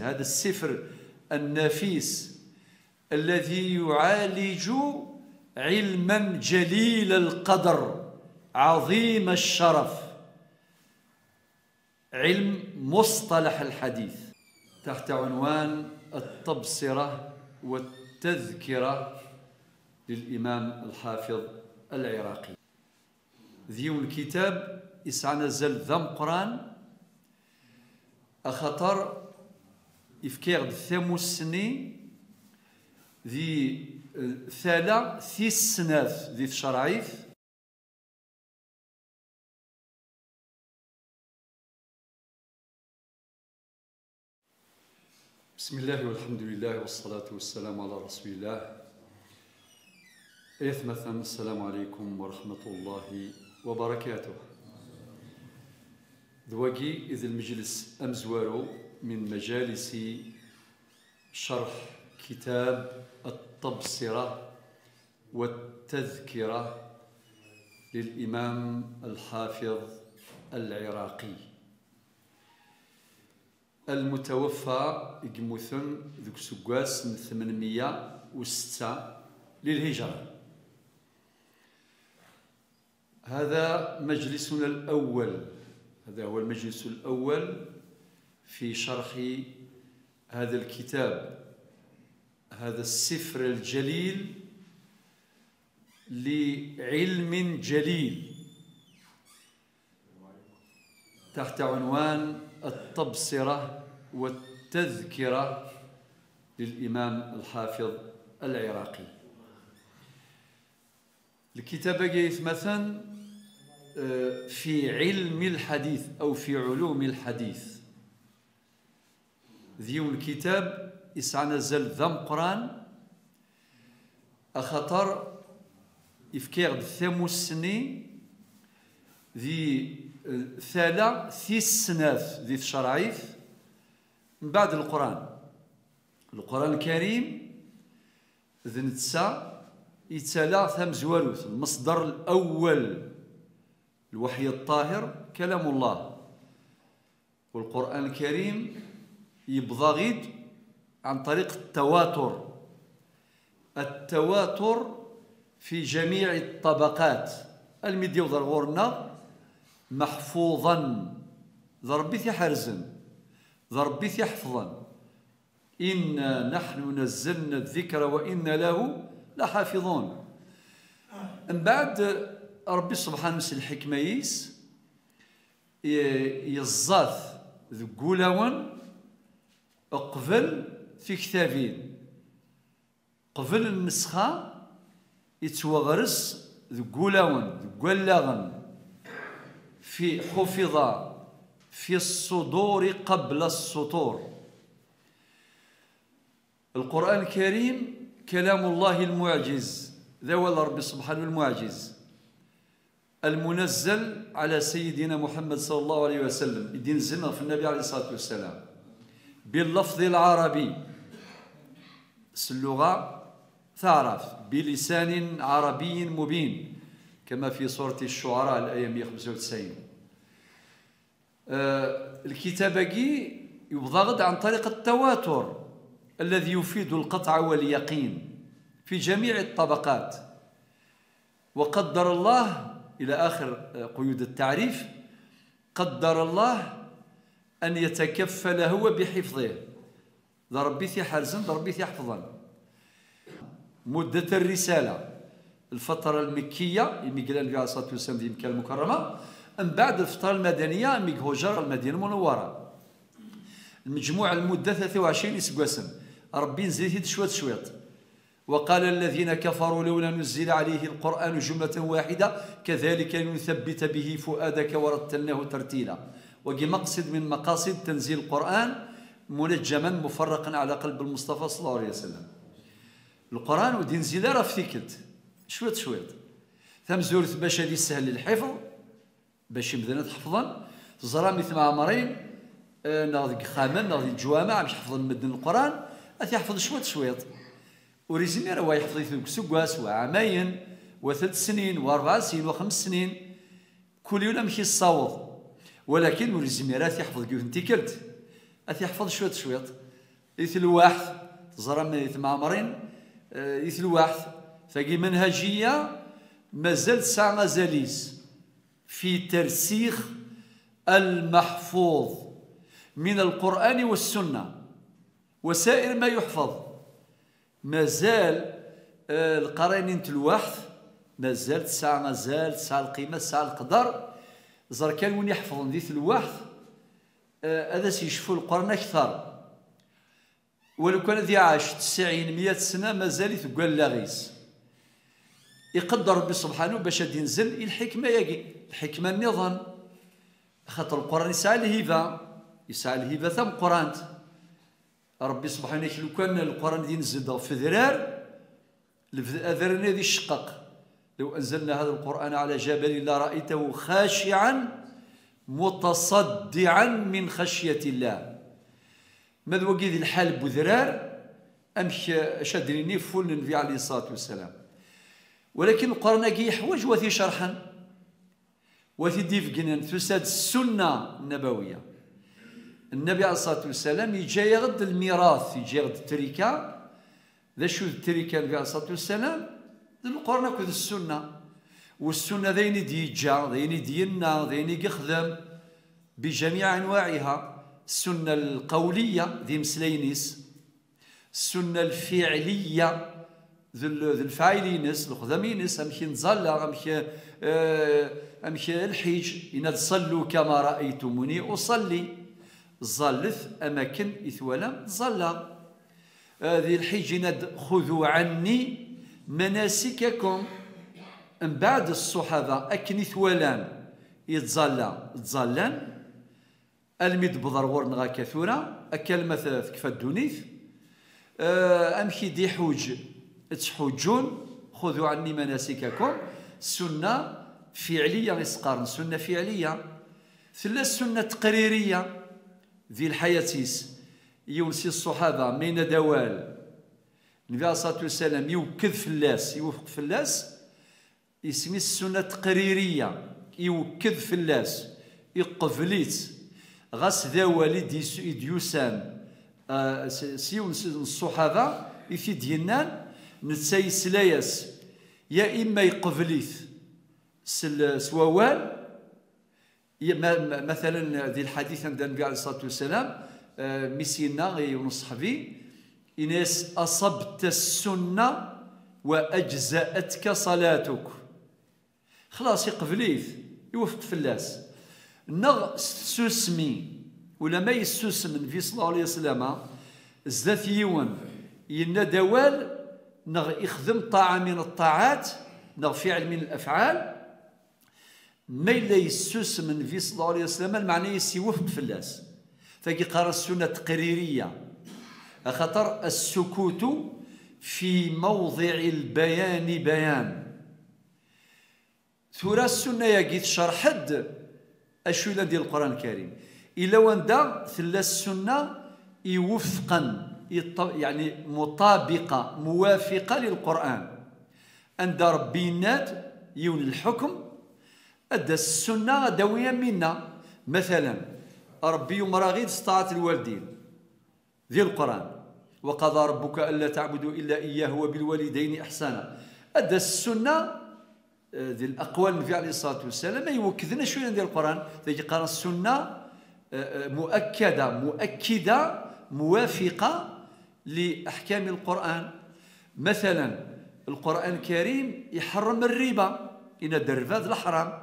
هذا السفر النفيس الذي يعالج علما جليل القدر عظيم الشرف. علم مصطلح الحديث. تحت عنوان التبصرة والتذكرة للإمام الحافظ العراقي. ذيون الكتاب إسعى نزل ذم قرآن. أخطر إفكار ثمو السني ذي ثالة ثيس سناث ذي الشرعيث بسم الله والحمد لله والصلاة والسلام على رسول الله. إثمثا السلام عليكم ورحمة الله وبركاته. ذوقي إذ المجلس أمزوارو من مجالس شرح كتاب التبصرة والتذكرة للإمام الحافظ العراقي. المتوفى إجموثن ذوك سكواس من 806 للهجرة. هذا مجلسنا الأول. هذا هو المجلس الأول في شرح هذا الكتاب هذا السفر الجليل لعلم جليل. تحت عنوان التبصرة والتذكرة للإمام الحافظ العراقي. الكتاب جيث مثلا آه، في علم الحديث أو في علوم الحديث. ذيو الكتاب إسعى نزل ذم قرآن أخطر إفكار ثمو السني ذي آه، ثالة ثيس سناث ذي الشرعيث من بعد القرآن. القرآن الكريم ذي نتسا يتسالى ثم زواروث المصدر الأول الوحي الطاهر كلام الله. والقرآن الكريم يبضى غيد عن طريق التواتر. التواتر في جميع الطبقات. الميديا ضرورنا محفوظا. ضربي حرزا ضربي حفظا إنا نحن نزلنا الذكر وإنا له لحافظون. من بعد ربي سبحانه وتعالى الحكمة يس يزاث ذكولاون قبل في كتابين قبل النسخة يتوغرس ذكولاون ذكولاغن في حفظ في الصدور قبل السطور. القرآن الكريم كلام الله المعجز. ذوى ربي سبحانه المعجز. المنزل على سيدنا محمد صلى الله عليه وسلم. الدين الزنا في النبي عليه الصلاة والسلام. باللفظ العربي. اللغة تعرف بلسان عربي مبين كما في سورة الشعراء الآية 195 آه الكتابة يبضغد عن طريق التواتر الذي يفيد القطع واليقين في جميع الطبقات. وقدر الله إلى آخر قيود التعريف قدر الله أن يتكفل هو بحفظه. ضربيتي حرزا ضربيتي حفظا. مدة الرسالة. الفترة المكية يمي قال النبي عليه الصلاة والسلام في مكة المكرمة. من بعد الفترة المدنية يمي هجر المدينة المنورة. المجموع المدة 23 أسبوع ربي نزيد شوية شوية. وقال الذين كفروا لولا نزل عليه القرآن جملة واحدة كذلك نثبت به فؤادك ورتلناه ترتيلا. وقي مقصد من مقاصد تنزيل القرآن منجما مفرقا على قلب المصطفى صلى الله عليه وسلم. القرآن ودي نزيل راه فيكت شوية شوية. ثم زورت باش هذه سهل الحفظ باش يبدا تحفظا زرا مثل عمرين آه، ناضي خامن ناضي جوامع باش يحفظ المدن القرآن. يحفظ شوية شوية. وريزمير هو يحفظ سكواس وعامين وثلاث سنين وأربع سنين وخمس سنين. كل يوم مشي الصوت ولكن وريزمير يحفظ كيف أنت كلت. يحفظ شوية شوية. إث الواحد تزرى من معمرين. آه، إث الواحد فقي منهجية مازال ساعة زاليس في ترسيخ المحفوظ من القرآن والسنة. وسائر ما يحفظ. مازال آه، القرانين الواحد مازال تسعة مازال تسعة القيمة تسعة القدر. زر كان وين يحفظون ذي الواحد آه، هذا سيشفوا القرآن أكثر. ولو كان ذي عاش تسعين مئة سنة مازال يتقال لاغيس يقدر ربي سبحانه باش ينزل الحكمة يجي الحكمة النظام. خاطر القرآن يسعى الهبة يسعى الهبة ثم قرآن. ربي سبحانه لو كان القرآن ينزل في ذرار الأذران ذي الشقق لو أنزلنا هذا القرآن على جبل لرأيته خاشعا متصدعا من خشية الله. ماذا وقيد الحال بذرار؟ أمش شدريني فول النبي عليه الصلاة والسلام. ولكن القرآن يحوج وثي شرحا وثي ديف جنان تساد السنة النبوية. النبي عليه الصلاة والسلام يجي يغد الميراث يجي يغد التركة. ذا شو التركة النبي عليه الصلاة والسلام؟ القرآن كذا السنة. والسنة ذين ديجا ذين دينا ذين يخدم بجميع أنواعها. السنة القولية ذي مسلينيس. السنة الفعلية ذي الفاعلينس الخدمينس أمشي نزلا أمشي آه، أمشي الحيج. إن تصلوا كما رأيتموني أصلي. ظلث أماكن إثوالا ظلا. هذه الحيج خذوا عني مناسككم من بعد الصحابة أكن إثوالان يتظلا تظلان المد بضرور نغا كثورة. أكلمة تكفى الدونيث. آه، أمشي دي حوج. تحوجون. خذوا عني مناسككم سنة فعلية. يسقارن سنة فعلية. ثلاث سنة تقريرية. ذي الحياتيس. يونسي الصحابة. مين دوال. النبي عليه الصلاة والسلام يوكد فلاس يوفق فلاس يسمي السنة التقريرية يوكد فلاس يقفليت غاس ذا والد يديوسان آه سيون الصحابة في دينان نتساي سلايس يا إما يقفليت سوال مثلا ذي الحديث عند النبي عليه الصلاة والسلام آه، مسينا ونصح فيه إنس أصبت السنة وأجزأتك صلاتك. خلاص يقبليث يوفق فلاس نغ سوسمي ولا ما يسوسم في صلى الله عليه وسلم زدت يون ينا دوال نغ يخدم طاعة من الطاعات نغ فعل من الأفعال. ما إلا يسوس من في صلى الله عليه وسلم المعنى يسيوفق فلاس فكي قرأ السنة تقريرية خطر السكوت في موضع البيان بيان. ثورة السنة يجي حد أشو ديال القرآن الكريم. إلا وندا ثلاث السنة يوفقا يعني مطابقة موافقة للقرآن. عند ربي ناد يون الحكم أدى السنة دوية منا. مثلا ربي يوم راغيد استطاعت الوالدين. ذي القرآن. وقضى ربك ألا تعبدوا إلا إياه وبالوالدين إحسانا. أدى السنة آه، ذي الأقوال النبي عليه الصلاة والسلام ما يوكدنا شوية ذي القرآن. ذي قرأ السنة آه، آه، مؤكدة مؤكدة موافقة لأحكام القرآن. مثلا القرآن الكريم يحرم الربا. إن الدرفات الحرام.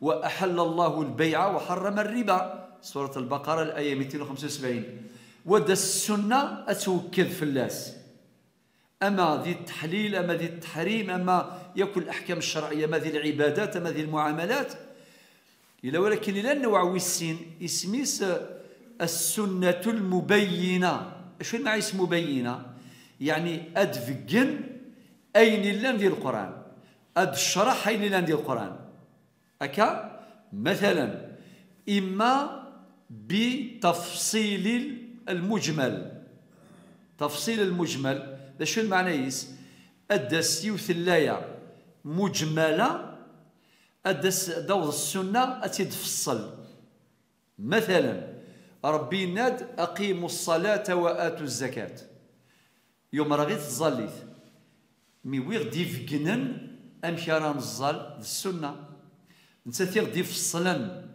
وأحل الله البيع وحرم الربا. سورة البقرة الآية 275 ودى السنة أتوكد في اللاس أما ذي التحليل أما ذي التحريم أما يكون الأحكام الشرعية أما ذي العبادات أما ذي المعاملات. إلا ولكن إلا نوع السين اسميس السنة المبينة. شو المعنى اسم مبينة؟ يعني أدفقن أين لأن ذي القرآن. أد الشرح أين لأن ذي القرآن. أكا؟ مثلا إما بتفصيل المجمل. تفصيل المجمل ذا شو المعنى يس؟ الدسيو ثلايا مجملة الدس دوض السنة أتيتفصل مثلا ربي ناد أقيموا الصلاة وآتوا الزكاة. يوم رغيت الظليت مي وي غدي فكنن أمشي راه نزال السنة. انت غدي يفصلن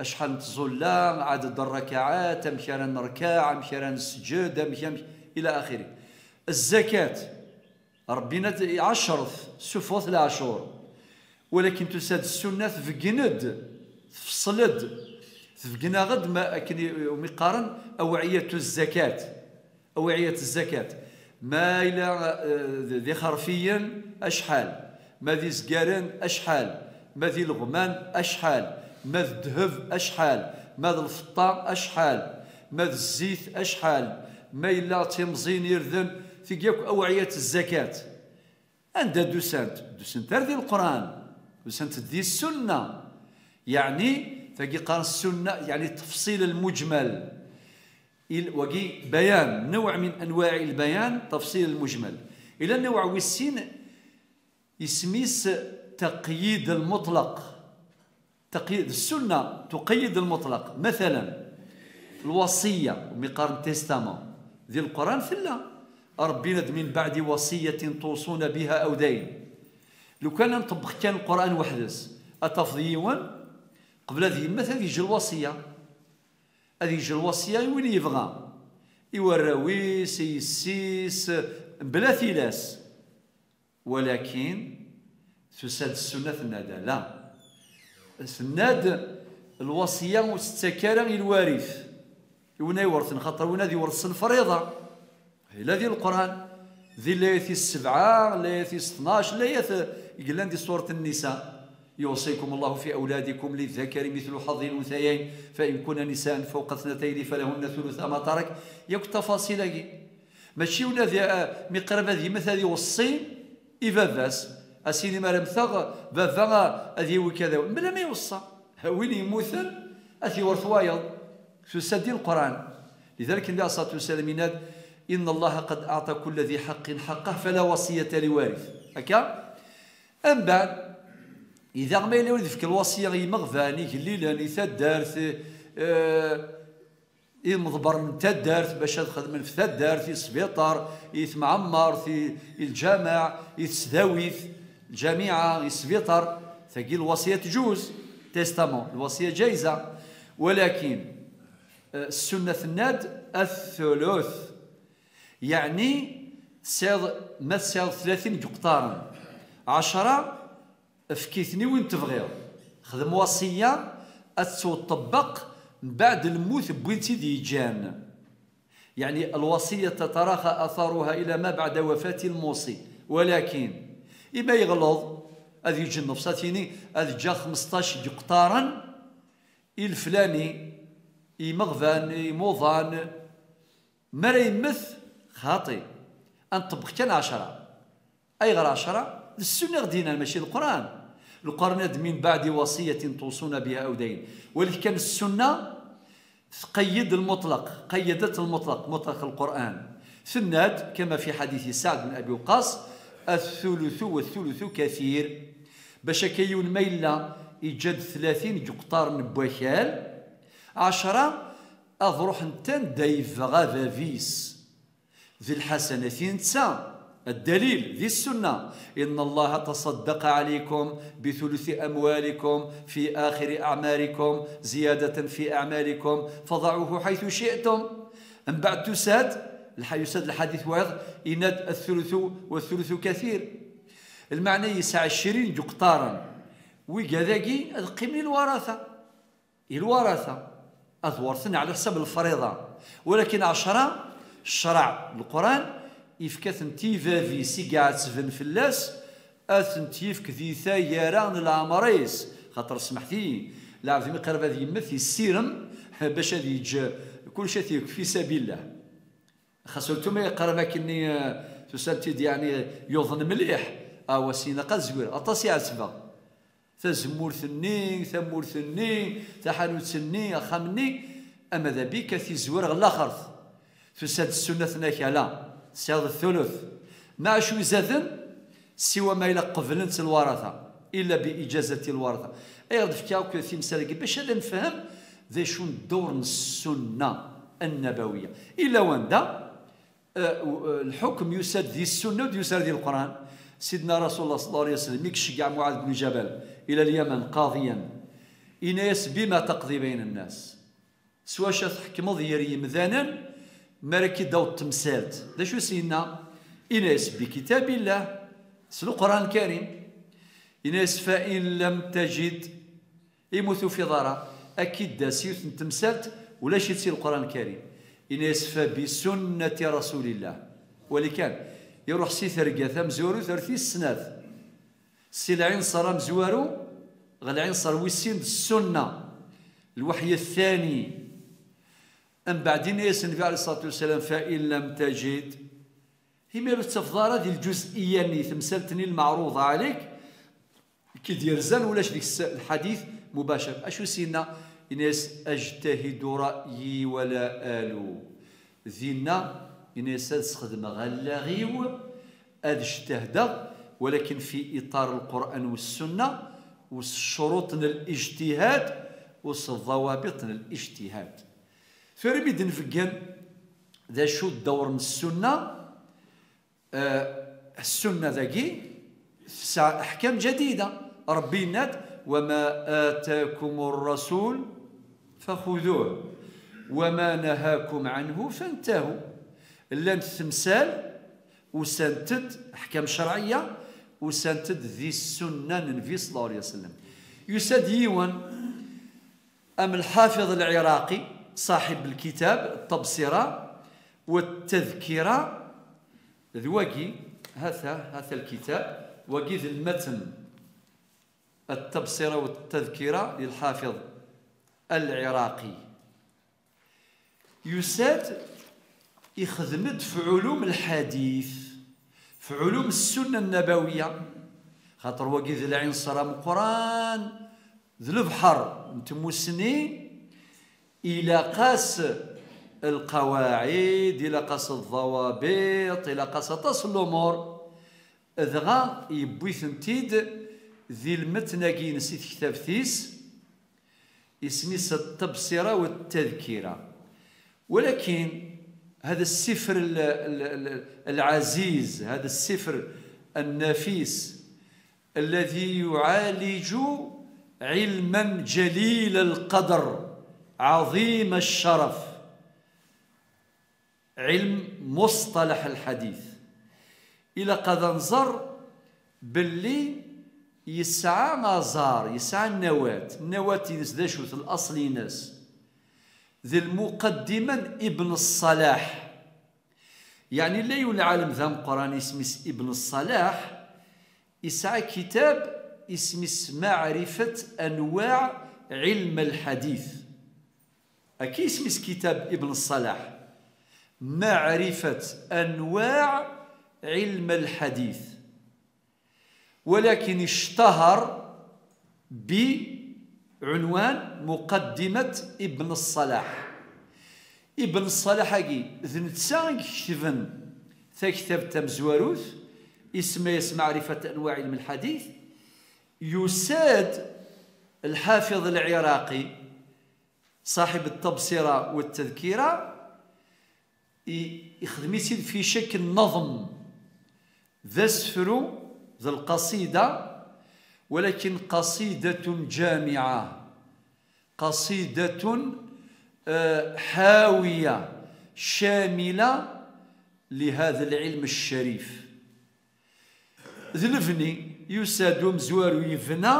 اشحال نتزولا عدد الركعات راه نركع راه نسجد امشي إلى آخره. الزكاة ربنا عشرت سفوث العشور. ولكن تساد السنة تفقند تفصلد. تفقنا غد ما مقارن أوعية الزكاة. أوعية الزكاة. ما إلى آه، ذي خرفيا أشحال. ما ذي زقارن أشحال. ما ذي الغمان أشحال. ما الذهب أشحال ما الفطا أشحال ما الزيت أشحال ما إلا تمزين يرذن في أوعية الزكاة. عند دوسنت دوسنت هذه القرآن دوسنت دي السنة. يعني فقي قال السنة يعني تفصيل المجمل. وقي بيان نوع من أنواع البيان تفصيل المجمل. إلى النوع والسين يسميس تقييد المطلق. تقييد السنة تقيد المطلق. مثلا الوصية ومقارن تيستامون ذي القران ثلا ربنا من بعد وصية توصون بها أو دين. لو كان نطبق كان القرآن وحدس. اتفضيون قبل هذه مثلا يجي الوصية. هذه يجي الوصية وين يبغى يوراويس يسيس بلا ثلاث. ولكن تساد السنة الندى لا. سناد الوصية مستكره الوارث. ونا يورث خاطر ونا ذي ورث الفريضة. هي ذي القرآن. ذي الايه السبعه الايه 12 الايه يقول دي سورة النساء. يوصيكم الله في أولادكم للذكر مثل حظ الأنثيين. فإن كن نساء فوق اثنتين فلهن ثلث ما ترك. يك تفاصيل ماشي ولا ذي مقرب ذي مثل يوصي إفافاس أسيني ما رمثغ بافا أذي وكذا. بلا ما يوصى. وين يموثل أثي ورث وايض سدين القرآن. لذلك النبي عليه الصلاة والسلام إن الله قد أعطى كل ذي حق حقه فلا وصية لوارث. هكا أم بعد إذا ما يلي في الوصية غي مغفاني الليلة ثدارت آه يمضبر من تدارت باش تخدم في تدارت يسبيطر يتمعمر في الجامع يتسداويث الجامعة يسبيطر ثقيل الوصية تجوز تيستامون الوصية جايزة. ولكن آه، السنة الناد الثلث يعني سيض ما سيض ثلاثين جقطارا عشرة فكيثني وين تبغيو. خدم وصية أتسو طبق بعد الموت بوينتي ديجان يعني الوصية تتراخى أثارها إلى ما بعد وفاة الموصي. ولكن إما يغلظ. هذه يجي النفساتيني هذه جا 15 جقطارا الفلاني يمغفان يموضان مرا يمث خاطي أنطبق كان عشرة. أي غير عشرة؟ السنة غدينا ماشي القرآن. القرآن من بعد وصية توصون بها أو دين. ولكن كان السنة تقيد المطلق قيدت المطلق مطلق القرآن. سناد كما في حديث سعد بن أبي وقاص الثلث والثلث كثير. باش كيون ميلا يجد ثلاثين جقطار نبوكال عشرة أضروح نتان دايف غاذا فيس. ذي الحسنة تسا الدليل ذي السنة. إن الله تصدق عليكم بثلث أموالكم في آخر أعمالكم زيادة في أعمالكم فضعوه حيث شئتم. أم بعد تساد يساد الحديث واحد إناد الثلث والثلث كثير. المعنى يسع عشرين جقطارا. وكذاكي قيمني الوراثة. الوراثة أثورثنا على حسب الفريضة. ولكن عشرة الشرع القرآن يفكثن تيفافي سي قاعد سفن فلاس اثن تيفك ذي ثايران العمريس خاطر سمحتي عرفت قرب هذه يمثل السيرم باش هذه كل شيء في سبيل الله. خاصة ما يقرب كني تسالتي يعني يظن مليح. أو سينا قد زوير. ثني ثمور ثني تحانوت ثني اخامني أما ذا بيك في زوير غلا خرث السنة لا؟ سياد الثلث. مع شو زادن سوى ما إلا قبلنت الورثة إلا بإجازة الورثة أي غد فكاو مسالة باش هذا نفهم ذي شون الدور السنة النبوية. إلا وندا آه، الحكم يساد ذي السنة ويساد ذي القرآن. سيدنا رسول الله صلى الله عليه وسلم يكشجع معاذ بن جبل إلى اليمن قاضيا. إناس بما تقضي بين الناس. سوا شا تحكم ضيري مذانا مركي داو التمثالت ذا شو سينا إناس بكتاب الله. سلو القرآن الكريم. إناس فإن لم تجد يموت في ضرع أكيد دا سيوت تمثالت ولا شي تسير القرآن الكريم. إناس فبسنة رسول الله. ولكن يروح سي ثرقة مزورو ثرثي السنات سي العين صار مزورو غالعين صار ويسين السنة. الوحي الثاني. أم بعدين يس النبي عليه الصلاة والسلام فإن لم تجد. هي ما التفضار هذه الجزئية اللي تمثلتني المعروضة عليك. كي دير زان ولاش ديك الحديث مباشر. أشو سينا؟ إناس أجتهد رأيي ولا آلو ذينا إناس أستخدم غلاغيو أجتهد. ولكن في إطار القرآن والسنة والشروط الاجتهاد والضوابط الاجتهاد. فربي دنفقن ذا شو الدور من السنة؟ آه السنة ذاكي أحكام جديدة. ربي ناد وما آتاكم الرسول فخذوه. وما نهاكم عنه فانتهوا. لأن التمثال وسنتد احكام شرعية وسنتد ذي السنة النبي صلى الله عليه وسلم. يساد يوان أم الحافظ العراقي صاحب الكتاب التبصرة والتذكرة. ذواقي هذا هذا الكتاب. وقيذ المتن التبصرة والتذكرة للحافظ العراقي. يساد يخدمد في علوم الحديث في علوم السنة النبوية. خاطر وقي ذي العين صرا من القرآن ذي البحر نتمو سنين إلى قاس القواعد إلى قاس الضوابط إلى قاس تصل الأمور. ذغا يبوي ثنتيد ذي المتناقي نسيت كتاب ثيس. اسمي التبصرة والتذكرة. ولكن هذا السفر العزيز هذا السفر النفيس الذي يعالج علما جليل القدر عظيم الشرف علم مصطلح الحديث. إلى قد أنظر باللي يسعى مزار يسعى النواة. النواة ينس في الأصل ينس. ذي المقدمة ابن الصلاح. يعني لا العالم ذا قران اسمس ابن الصلاح. يسعى كتاب اسمس معرفة أنواع علم الحديث. أكي اسمس كتاب ابن الصلاح؟ معرفة أنواع علم الحديث. ولكن اشتهر ب عنوان مقدمة ابن الصلاح. ابن الصلاح هاكي ذنتسا كتبن كتاب تمزواروث اسمه اسم معرفة أنواع علم الحديث. يساد الحافظ العراقي صاحب التبصرة والتذكيرة يخدم في شكل نظم. ذا سفرو ذا القصيدة ولكن قصيدة جامعة. قصيدة آه، حاوية شاملة لهذا العلم الشريف. ذلفني يساد مزوار يفنى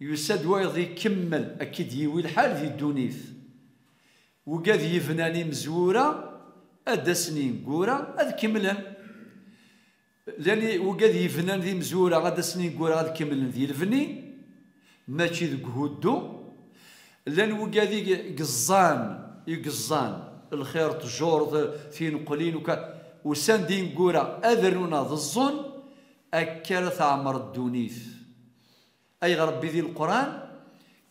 يساد وايض يكمل أكيد يوي الحال ذي الدونيث. وقاد يفناني مزورة أدا سنين قورة أذ كملا لأني وقاد يفنان ذي مزورة غادا سنين كورا غاد كمل ذي. الفني ماشي ذك هدو لأن وقاد قزان يقزان. الخير تجور في نقلين وكا. وسان دين كورا اذرنا ذا الظن أكل ثعمر الدونيث. أي غربي ذي القرآن؟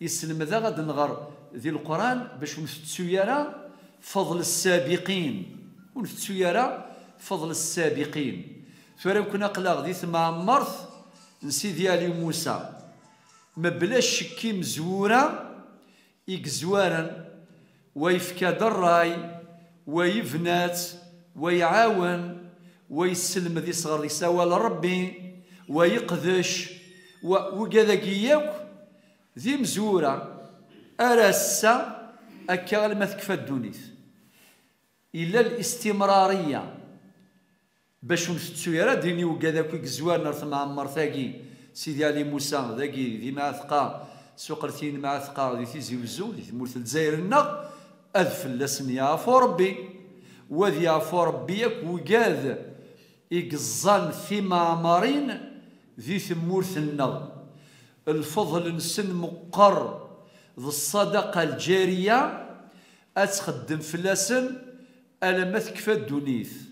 يسلم ذا غاد نغر ذي القرآن باش نفتسو يرى فضل السابقين. ونفتسو يرى فضل السابقين. ثورا كنا قلاغ دي ثما مرث نسي ديالي موسى ما بلاش شكي مزورة يكزوارا ويفكى دراي ويفنات ويعاون ويسلم ذي صغر يساوى لربي ويقذش وكذا كياك ذي مزورة أرسا أكا ما تكفى الدونيث إلا الاستمرارية باش نفتسو يرا ديني وكذا كي زوار نرث معمر ثاقي. سيدي علي موسى ذاكي ذي مع ثقا سوقرتين مع ثقا ذي تيزي وزو ذي تمورت الجزائر النق أذفل يا ربي. وذي يافو ربي ياك وقاذ إقزان في معمرين ذي ثمورث النغ الفضل نسن مقر ذي الصدقة الجارية. أتخدم فلاسن ألا ما تكفى الدونيث.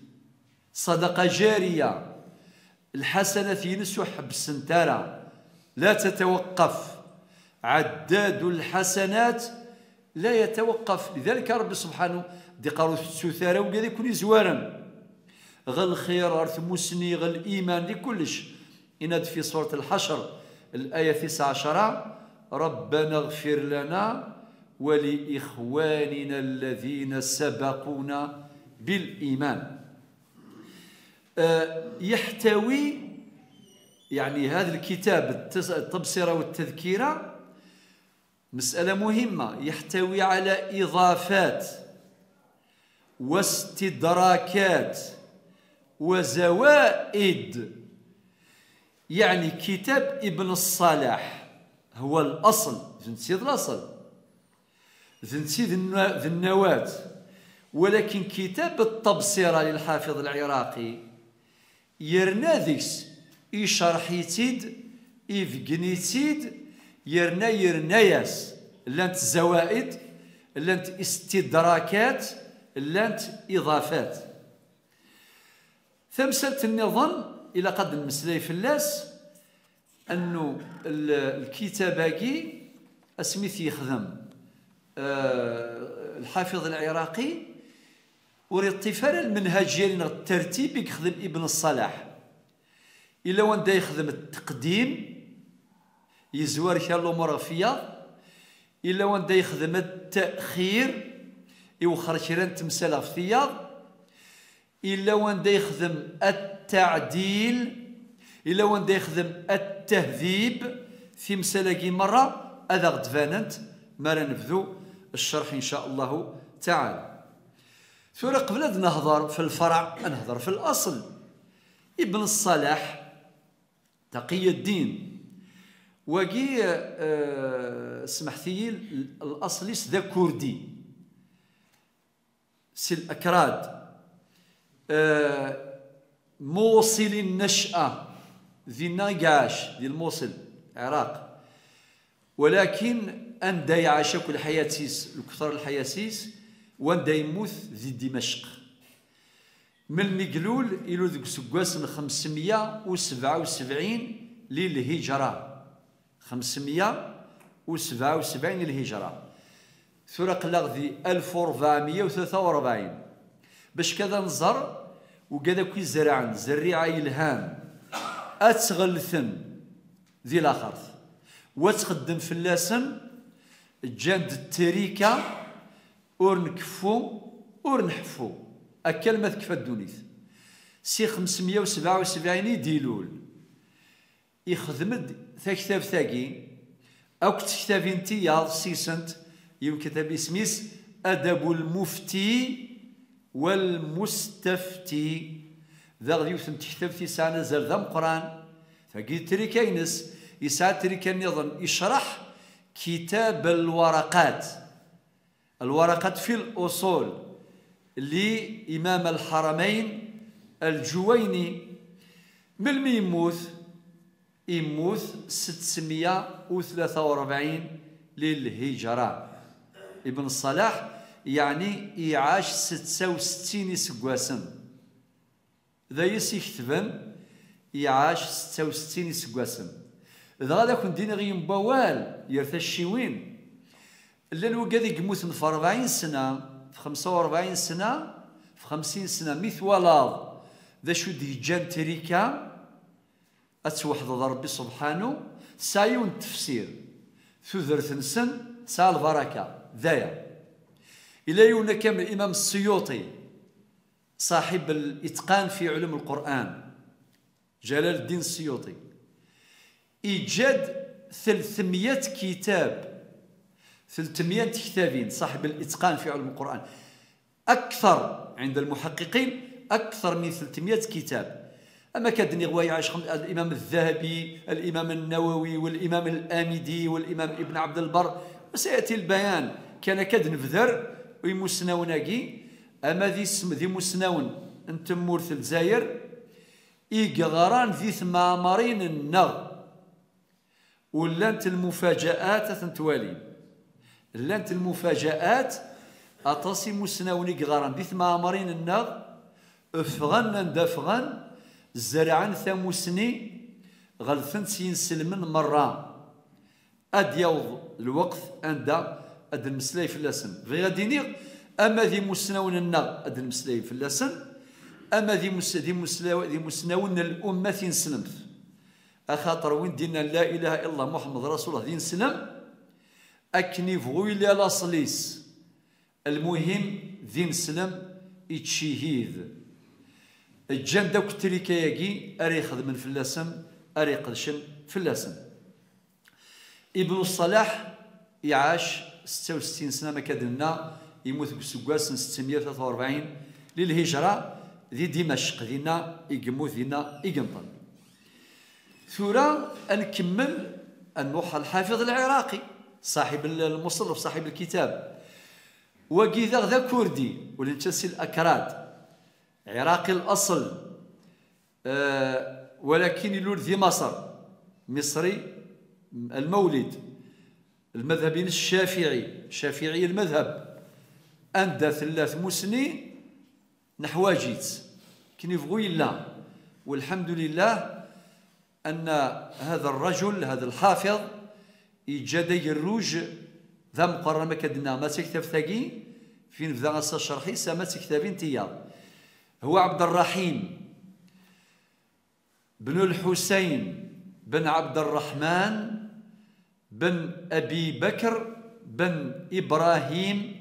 صدقة جارية. الحسنة ينسو حب السنتارة لا تتوقف. عداد الحسنات لا يتوقف. لذلك ربي سبحانه دي قالوا السوثارة وقال يكون زوارا. غل الخير ارث مسني غل الإيمان لكلش إن في سورة الحشر الآية 19 ربنا اغفر لنا ولإخواننا الذين سبقونا بالإيمان. يحتوي يعني هذا الكتاب التبصرة والتذكيرة مسألة مهمة يحتوي على إضافات واستدراكات وزوائد. يعني كتاب ابن الصلاح هو الأصل نسيد الأصل نسيد النواة ولكن كتاب التبصرة للحافظ العراقي يرنا ذيكس يشرح يتيد يفقني تيد يرنا يرناياس لانت زوائد لانت استدراكات لانت إضافات ثمسة النظام إلى قد المسلاي فلاس أنه الكتاباكي أسميث يخدم آه، الحافظ العراقي وريطفال المنهجية الترتيب يخدم ابن الصلاح. إلا وان دا يخدم التقديم يزوار كالو مرغفية إلا وان دا يخدم التأخير يوخر كيران تمثال في ثياب إلا وان دا يخدم التعديل إلا وان دا يخدم التهذيب في مسالاكي مرة هذا غد فاننت ما نبذو الشرح إن شاء الله تعالى. ثورة قبل نهضر في الفرع نهضر في الأصل. ابن الصلاح تقي الدين. وقي أه سمحتي الأصلي ذا كردي. سي الأكراد. أه موصل النشأة ذي النقاش ذي الموصل العراق ولكن أن يعيش كل حياتيس الكثر الحياتيس وان يموت ذي دمشق. من المقلول إلو ذك من 577 للهجرة. 577 للهجرة. ثورة قلاغ ذي 1443 باش كذا نظر وكذا كي زرعن زريعة إلهام. أتغلثن ذي الآخرث وتخدم فلاسن جاند التريكة اور نكفو اور نحفو الكلمة تكفى الدونيث سي 577 ديلول يخدم ثكتاب ثاقي أو كتكتاب انتياض سيسنت يمكن كتاب اسميس أدب المفتي والمستفتي ذا يوثن تكتب في سنة زر ذا قرآن فقي تريكينس يسعى تريكا النظام يشرح كتاب الورقات الورقات في الأصول لإمام الحرمين الجويني من يموت يموت 643 للهجرة. ابن الصلاح يعني يعاش 66 سكواسن ذا يكتبن يعاش 66 سكواسن إذا غادا كون دينا غيم بوال يرثى الشيوين. اللي وقاد يموت في 40 سنة في 45 سنة في 50 سنة ميث ولاض ذا شو دي جان تريكا أتوحد ربي سبحانه. سايون تفسير. ثذرة سن سال البركة. ذايا. إلى يونا كامل الإمام السيوطي صاحب الإتقان في علوم القرآن جلال الدين السيوطي. إيجاد 300 كتاب 300 كتاب صاحب الإتقان في علوم القرآن. أكثر عند المحققين أكثر من 300 كتاب. أما كدني غواية عاش الإمام الذهبي الإمام النووي والإمام الآمدي والإمام ابن عبد البر وسيأتي البيان. كان كدن بذر ويمسناوناكي أما ذي ذي مسناون أنتم مورث الجزائر. إيقغران ذي ثمامرين النغ. ولانت المفاجآت تنتوالي لانت المفاجآت أتصي مسناوني قغران ذي ثمامرين النغ افغن دفغن زرعا ثموسني غلثن سينسلمن مرة. أد يوض الوقت عند أد المسلاي في اللسن. غير ديني أما ذي مسنون النغ أد المسلاي في اللسن. أما ذي مس ذي مسلاو ذي مسنون الأمة سلمت. أخاطر وين دينا لا إله إلا الله محمد رسول الله سلم. أكني فغويل لا صليس المهم ذين سلم يتشيهيذ جان داك التريكاياكي اري يخدمن في اللسم اري يقدشن في اللسم ابن الصلاح يعاش 66 سنه ما كادلنا يموت بسكواس 643 للهجره ذي دمشق دينا يقموت دينا يقنطن ثورة نكمل النوح الحافظ العراقي صاحب المصنف صاحب الكتاب. وكذا ذا كردي ولنتسي الأكراد. عراقي الأصل. آه، ولكن يلول ذي مصر. مصري المولد. المذهبين الشافعي. شافعي المذهب. أندى ثلاث مسني نحو جيت كني يبغوا لا والحمد لله أن هذا الرجل هذا الحافظ إيجاد الروج ذا مقرمة كدنا. ما تكتب ثقي؟ فين بدا غصة شرحي سما تكتبين تيار هو عبد الرحيم بن الحسين بن عبد الرحمن بن أبي بكر بن إبراهيم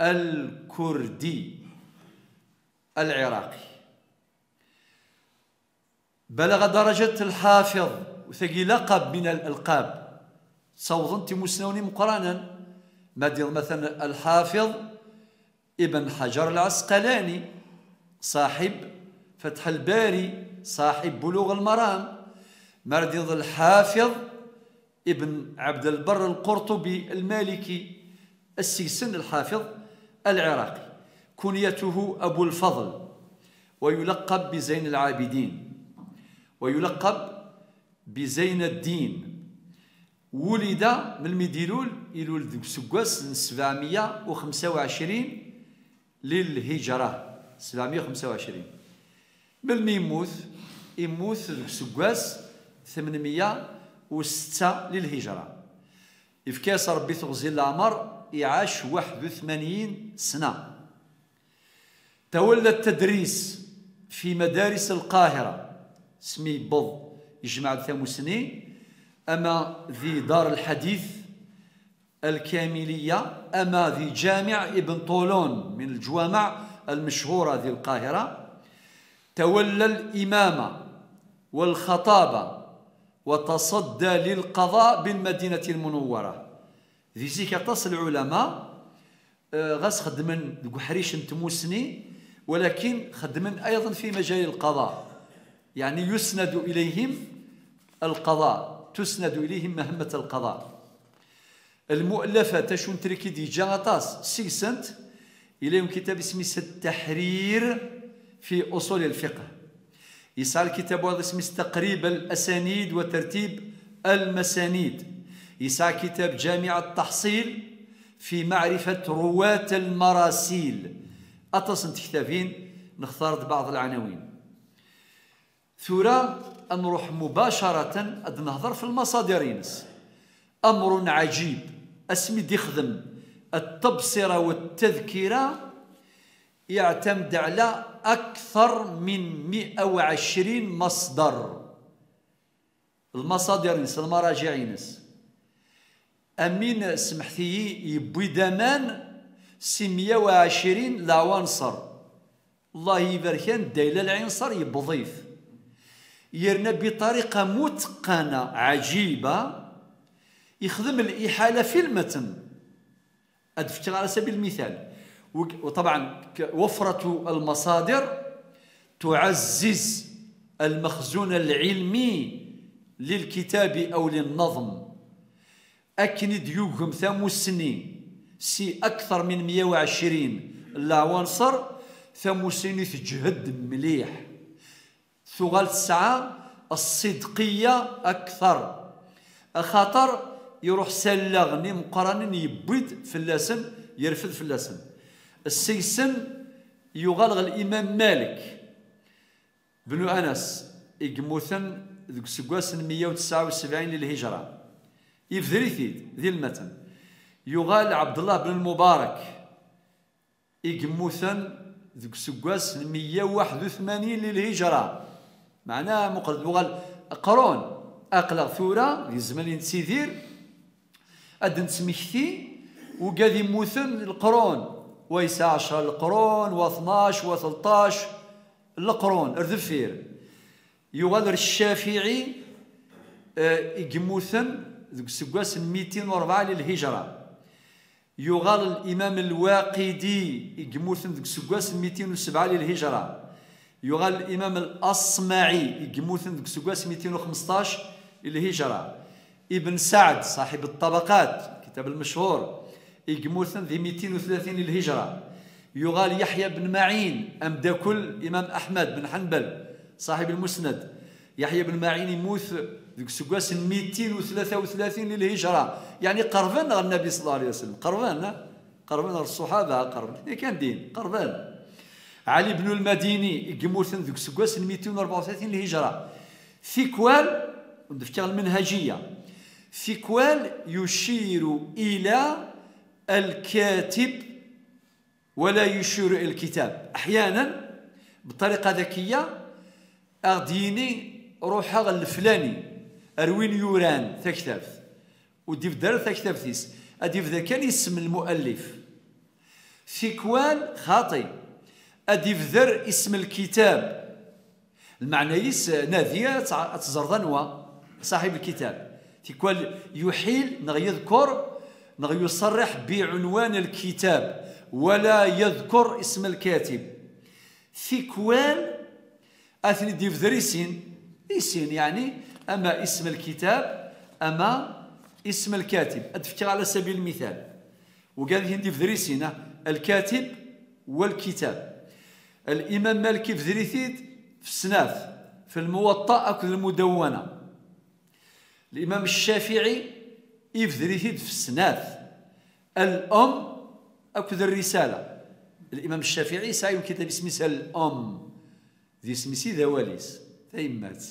الكردي العراقي. بلغ درجة الحافظ وثقي لقب من الألقاب. صوت مسنوني مقرانا. مثلا الحافظ ابن حجر العسقلاني صاحب فتح الباري صاحب بلوغ المرام. مرض الحافظ ابن عبد البر القرطبي المالكي السيسن الحافظ العراقي. كنيته أبو الفضل. ويلقب بزين العابدين. ويلقب بزين الدين. ولد من المديلول يلول سكواس 725 للهجرة. 725 من يموت يموت سكواس 806 للهجرة. إفكاس ربي تغزي العمر يعاش 81 سنة. تولى التدريس في مدارس القاهرة سمي بض يجمع ثموسني أما ذي دار الحديث الكاملية أما ذي جامع ابن طولون من الجوامع المشهورة ذي القاهرة تولى الإمامة والخطابة وتصدى للقضاء بالمدينة المنورة. ذي زيك تصل العلماء آه، غاس خدمن حريش تموسني ولكن خدمن أيضا في مجال القضاء. يعني يسند إليهم القضاء. تسند إليهم مهمة القضاء. المؤلفة تشون تركي دي جاغطاس سيسنت إليهم كتاب اسمه التحرير في أصول الفقه. يسعى الكتاب هذا اسمه تقريب الأسانيد وترتيب المسانيد. يسعى كتاب جامع التحصيل في معرفة رواة المراسيل. أتصن كتابين نختار بعض العناوين. ثورة نروح مباشرة نهضر في المصادر أمر عجيب أسمي ديخدم. التبصرة والتذكرة يعتمد على أكثر من 120 مصدر. المصادر ينس المراجع ينس. أمين سمحتي يبوي دمان سمية وعشرين لعنصر الله يباركان دايلة العنصر يبضيف. يرنا بطريقة متقنة عجيبة. يخدم الإحالة في المتن. أدفتر على سبيل المثال. وطبعا وفرة المصادر تعزز المخزون العلمي للكتاب أو للنظم. أكند يوغم ثامو السنين سي أكثر من 120 لاوانصر ثامو سنين تجهد مليح. ثغال الساعة الصدقية أكثر. خاطر يروح سلغني مقارن يبيد فلاسن يرفض فلاسن. السيسن يغالغ الإمام مالك. بن أنس إقموثن ذوك سكواس 179 للهجرة. يفذريثيد ذي المتن. يغال عبد الله بن المبارك. إقموثن ذوك سكواس 181 للهجرة. معناه مقرد يغال قرون. أقلق ثورة في الزمان سيدير أدن سميكتي وقاد يموثن القرون. ويسا عشر القرون و 12 و 13 القرون أردفير. يغادر الشافعي يقموثن ذوك سكواس 204 للهجرة يغال الإمام الواقدي يقموثن ذوك سكواس 207 للهجرة يغال الإمام الأصمعي يقموثن ذوك سكواس 215 للهجرة ابن سعد صاحب الطبقات كتاب المشهور يقموثن ذي 230 للهجرة يغال يحيى بن معين أم كل إمام أحمد بن حنبل صاحب المسند. يحيى بن معين يموت ذيك سكواس 233 للهجرة يعني قربان النبي صلى الله عليه وسلم. قربان قربان الصحابة قربان. كان دين؟ قربان. علي بن المديني يموت ذيك سكواس 234 للهجرة ثيكوال ونذكر المنهجية. ثيكوال يشير إلى الكاتب ولا يشير إلى الكتاب. أحيانا بطريقة ذكية أغديني روحها الفلاني أروين يوران تكتب ودي دار تكتب ثيس أدي ذا كان اسم المؤلف. ثيكوال خاطي أدي ذر اسم الكتاب. المعنى يس ناذية تزرضنوا صاحب الكتاب. ثيكوال يحيل نغي يذكر نغي يصرح بعنوان الكتاب ولا يذكر اسم الكاتب. ثيكوال أثني ديف ذريسين إيسين يعني أما اسم الكتاب أما اسم الكاتب. أدفك على سبيل المثال. وقال هندي في ذريسين الكاتب والكتاب. الإمام مالك في ذريثيد في السناف في الموطأ أكد المدونة. الإمام الشافعي إفذريثيد في السناف. الأم أكد الرسالة. الإمام الشافعي سايم كتاب اسمه الأم. ذي سميسي ذواليس تيمات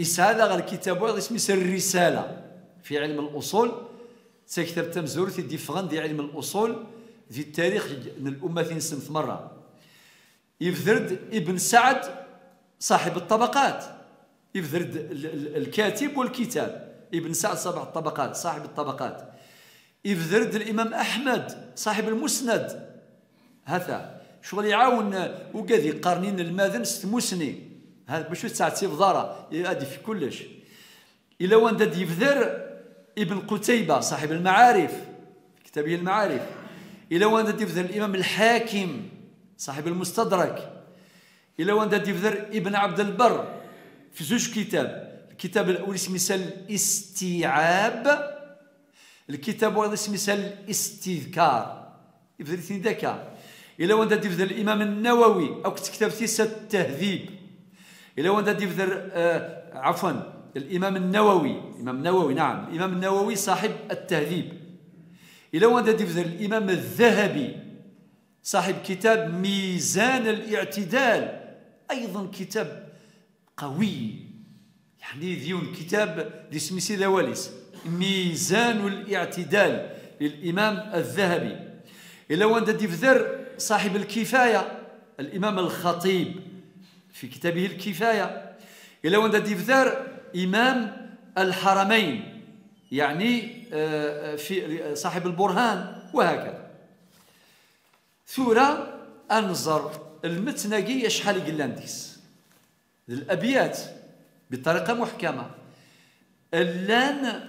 إسهاد غير كتاب واحد اسمه الرسالة. في علم الأصول. تكتب تمزور في ديفغان دي علم الأصول. في التاريخ من الأمة سنة مرة. يفذرد ابن سعد صاحب الطبقات يفذرد الكاتب والكتاب ابن سعد صاحب الطبقات صاحب الطبقات. يفذرد الإمام أحمد صاحب المسند. هذا شغل يعاون وكذي قرنين الماذن ستموسني هذا باش تعطي فضارة هذه في كلش. إلا وان داد يفذر ابن قتيبة صاحب المعارف كتابه المعارف. إلا وان داد يفذر الإمام الحاكم صاحب المستدرك. إلا وأن داد يفذر ابن عبد البر في زوج كتاب الكتاب الأول اسمه الاستيعاب. الكتاب الثاني اسمه الاستذكار. اثنين ذكاء إلا وانت تفذر الإمام النووي أو كتاب تيسة التهذيب. إلا وانت تفذر آه عفوا الإمام النووي. الإمام النووي نعم. الإمام النووي صاحب التهذيب. إلا وانت تفذر الإمام الذهبي. صاحب كتاب ميزان الاعتدال. أيضا كتاب قوي. يعني ديون كتاب دي سميسي ذواليس ميزان الاعتدال للإمام الذهبي. إلا وانت تفذر صاحب الكفاية الإمام الخطيب في كتابه الكفاية. إلى وند ديفذار إمام الحرمين يعني آه، في صاحب البرهان وهكذا. ثورة أنظر المتناقي شحال قلان ديس الأبيات بطريقة محكمة اللان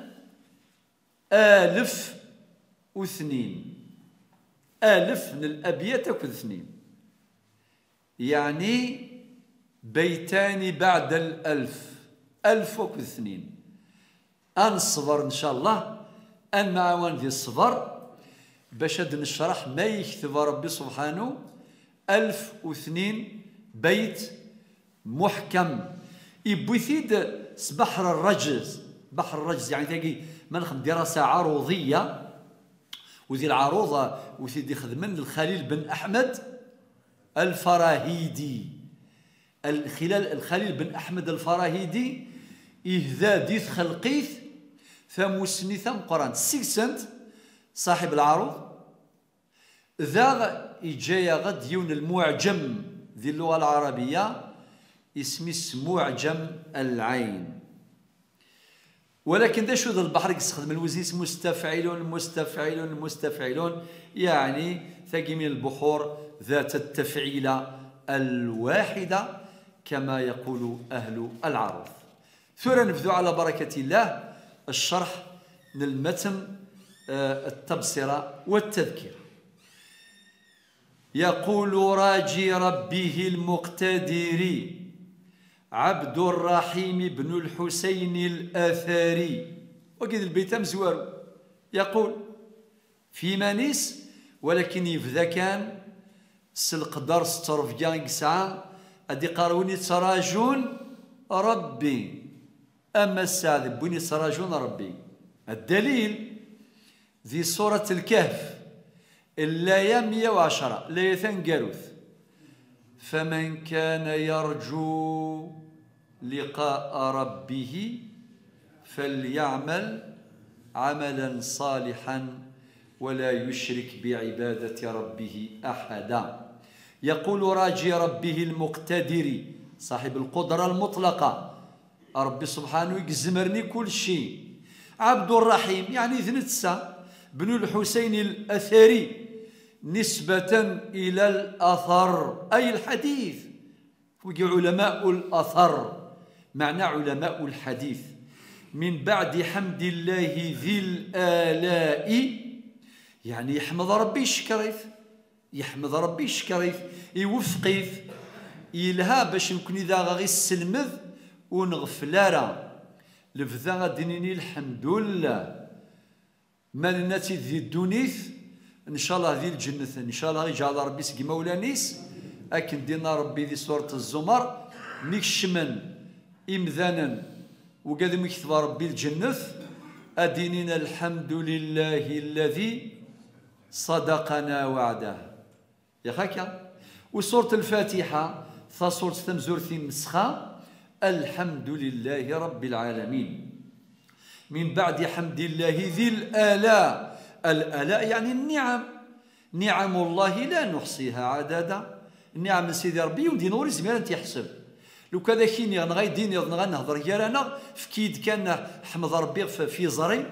آلف واثنين آلف من الأبيات أكد اثنين يعني بيتان بعد الألف ألف وكل اثنين أنصبر إن شاء الله أن معاون ذي الصبر باش نشرح ما يكتب ربي سبحانه. ألف واثنين بيت محكم. يبوثيد بحر الرجز. بحر الرجز يعني تلاقي ما نخدم دراسة عروضية. وذي العروضة وثيدي خدمن الخليل بن أحمد الفراهيدي. الخلال الخليل بن أحمد الفراهيدي إهذا ديث خلقيث. ثموسني ثم قرآن. سيكسنت صاحب العروض. ذا إجايا غد يون المعجم ذي اللغة العربية اسمي معجم العين. ولكن ذا شو ذا البحر يستخدم الوزيس مستفعلون مستفعلون مستفعلون. يعني ثقي من البحور ذات التفعيلة الواحدة كما يقول أهل العروض. ثورة نبذو على بركة الله الشرح آه، التبصرة والتذكير يقول راجي ربه المقتدر عبد الرحيم بن الحسين الآثاري. وقيد البيت مزوار يقول في مانيس ولكن يبدا كان سلقدر سترف جان ساعة أدي قاروني تراجون ربي. أما السعد بني تراجون ربي. الدليل ذي سورة الكهف اللاية 110 لاية قاروث فمن كان يرجو لقاء ربه فليعمل عملا صالحا ولا يشرك بعبادة ربه أحدا. يقول راجي ربه المقتدر صاحب القدرة المطلقة ربي سبحانه يجزمرني كل شيء. عبد الرحيم يعني ذنتسا بن الحسين الأثري نسبة إلى الأثر أي الحديث. علماء الأثر معنى علماء الحديث. من بعد حمد الله ذي الآلاء يعني يحمد ربي شكريث يحمد ربي شكريث يوفقيث يلها باش نكون إذا غير السلمذ ونغفلارا لفذا دينيني الحمد لله. ما الناس ذي الدونيث ان شاء الله ذي الجنة ان شاء الله يجعل ربي سقي مولانيس اكن دينا ربي ذي سورة الزمر مكشمن امذانا وقد مكتب ربي الجنة أديننا الحمد لله الذي صدقنا وعده يا خاكا وسورة الفاتحة فصورة تمزور في مسخة الحمد لله رب العالمين من بعد حمد الله ذي الآلاء. الآلاء يعني النعم. نعم الله لا نحصيها عددا. نعم سيدي ربي ودي نور زمان تيحسب لو كذا كيني غنغا يديني غنغا نهضر أنا فكيد كان حمد ربي في زري.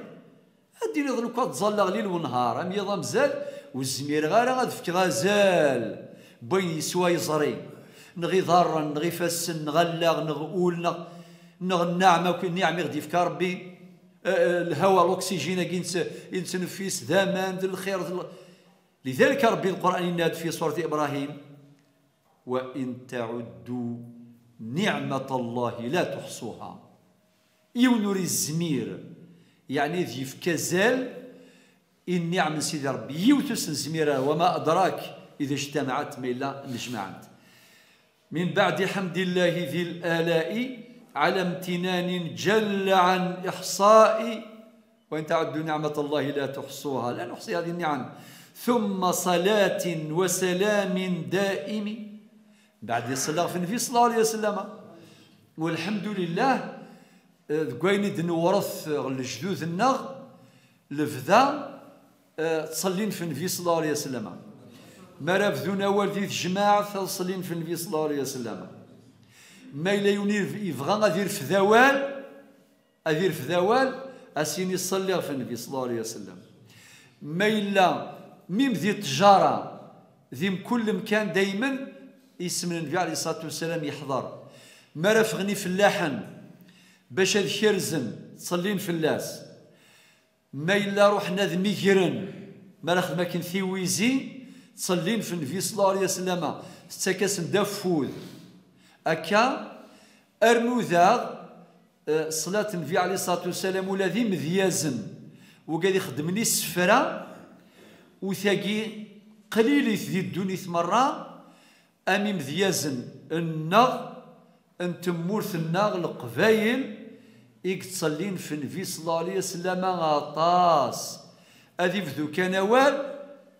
اديني لو كان تظل ليل ونهار أم يضا مزال والزمير غير غاد فك غزال. بين يسوى يزري. نغي ضارا نغي فسن نغلغ نغ نغ النعمة النعمة غدي في ربي. الهواء الأكسجين ينتنفس ذامان الخير لذلك ربي القرآن يناد في سورة إبراهيم وان تعدوا نعمه الله لا تحصوها. يونوري الزمير يعني ذي كزال النعم سيدي ربي. يوتس زميرة وما أدراك إذا اجتمعت ميلا نجمعت من بعد حمد الله ذي الآلاء على امتنان جل عن إحصاء وإن تعدوا نعمة الله لا تحصوها. لا نحصي هذه النعم. ثم صلاة وسلام دائم. بعد الصلاة في صلى الله عليه وسلم. والحمد لله كوين دنورث الجدود النغ لفذا تصلين في النبي صلى الله عليه وسلم. ما رافذونا والدي جماعة تصلين في النبي صلى الله عليه وسلم. ما إلا يونير يبغى غادير في ذوال غادير في ذوال أسيني صلي في النبي صلى الله عليه وسلم. ما إلا ميم ذي التجارة ذي كل مكان دايما اسم النبي عليه الصلاة والسلام يحضر. ما رافغني في اللحن باش هذ خرزن تصلين في اللاس. ما إلا روحنا ذ ميكرن ما ناخذ ما كن ثيويزي تصلين في النبي صلى الله عليه وسلم. ستكاس دفوذ أكا أرنو آه، صلاة النبي عليه الصلاة والسلام ولا ذي مذيازن. وقال يخدمني السفرة وثاقي قليل ذي الدنيا مرة أمي مذيازن. النغ أنت مورث النغ القبايل إيك تصلين في النبي صلى الله عليه وسلم غطاس. بذو كان وال